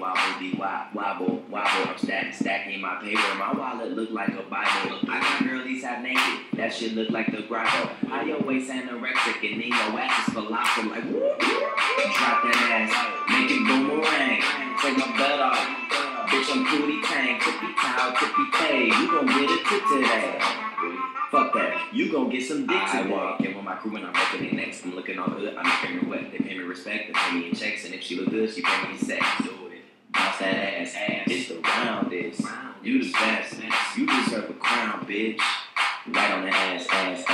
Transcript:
wobble, wobble, wobble. I'm stacking, stacking my paper. My wallet look like a Bible. I got girlies half naked. That shit look like the grotto. How your waist anorexic and then your ass is falafel like whoop. Drop that ass, make it boomerang. Take my butt off. Bitch, I'm cootie tang, tippy towel, tippy tay. You gon' get a tit today. Fuck that. You gon' get some dick today. I walk in with my crew and I'm open their necks. I'm looking all good. I'm not paying wet. They pay me respect. They pay me in checks. And if she look good, she pay me in sex. Do roundest. You the best. You deserve a crown, bitch. Right on the ass, ass.